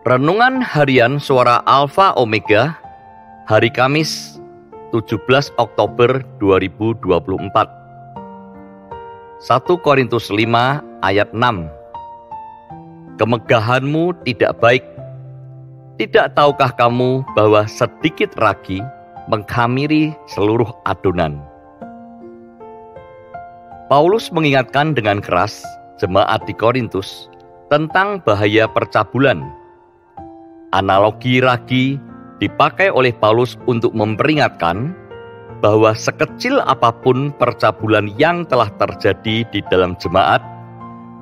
Renungan Harian Suara Alfa Omega Hari Kamis 17 Oktober 2024 1 Korintus 5 ayat 6 Kemegahanmu tidak baik. Tidak tahukah kamu bahwa sedikit ragi menghamiri seluruh adonan? Paulus mengingatkan dengan keras jemaat di Korintus tentang bahaya percabulan Analogi ragi dipakai oleh Paulus untuk memperingatkan bahwa sekecil apa pun percabulan yang telah terjadi di dalam jemaat,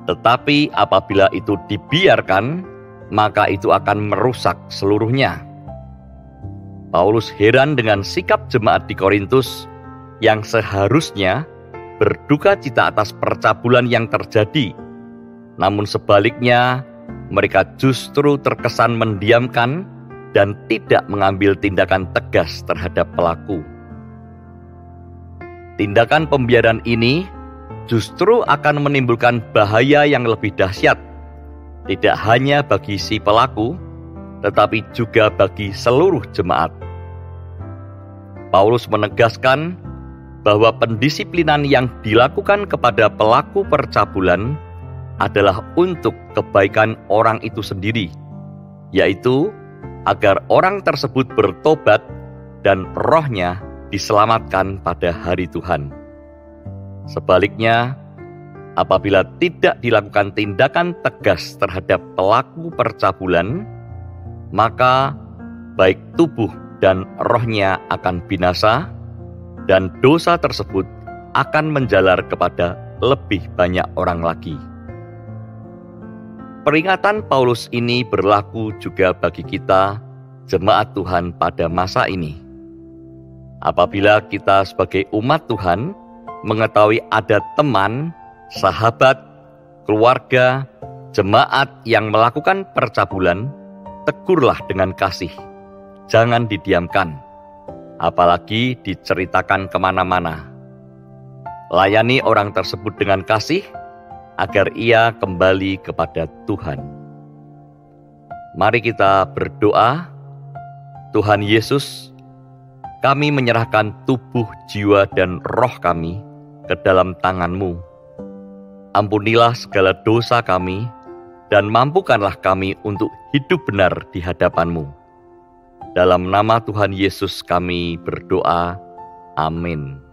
tetapi apabila itu dibiarkan, maka itu akan merusak seluruhnya. Paulus heran dengan sikap jemaat di Korintus yang seharusnya berduka cita atas percabulan yang terjadi, namun sebaliknya mereka justru terkesan mendiamkan dan tidak mengambil tindakan tegas terhadap pelaku. Tindakan pembiaran ini justru akan menimbulkan bahaya yang lebih dahsyat, tidak hanya bagi si pelaku, tetapi juga bagi seluruh jemaat. Paulus menegaskan bahwa pendisiplinan yang dilakukan kepada pelaku percabulan adalah untuk kebaikan orang itu sendiri, yaitu agar orang tersebut bertobat dan rohnya diselamatkan pada hari Tuhan. Sebaliknya, apabila tidak dilakukan tindakan tegas terhadap pelaku percabulan, maka baik tubuh dan rohnya akan binasa, dan dosa tersebut akan menjalar kepada lebih banyak orang lagi. Peringatan Paulus ini berlaku juga bagi kita, jemaat Tuhan, pada masa ini. Apabila kita sebagai umat Tuhan mengetahui ada teman, sahabat, keluarga, jemaat yang melakukan percabulan, tegurlah dengan kasih. Jangan didiamkan, apalagi diceritakan ke mana-mana. Layani orang tersebut dengan kasih, agar ia kembali kepada Tuhan. Mari kita berdoa. Tuhan Yesus, kami menyerahkan tubuh, jiwa, dan roh kami ke dalam tangan-Mu. Ampunilah segala dosa kami, dan mampukanlah kami untuk hidup benar di hadapan-Mu. Dalam nama Tuhan Yesus kami berdoa. Amin.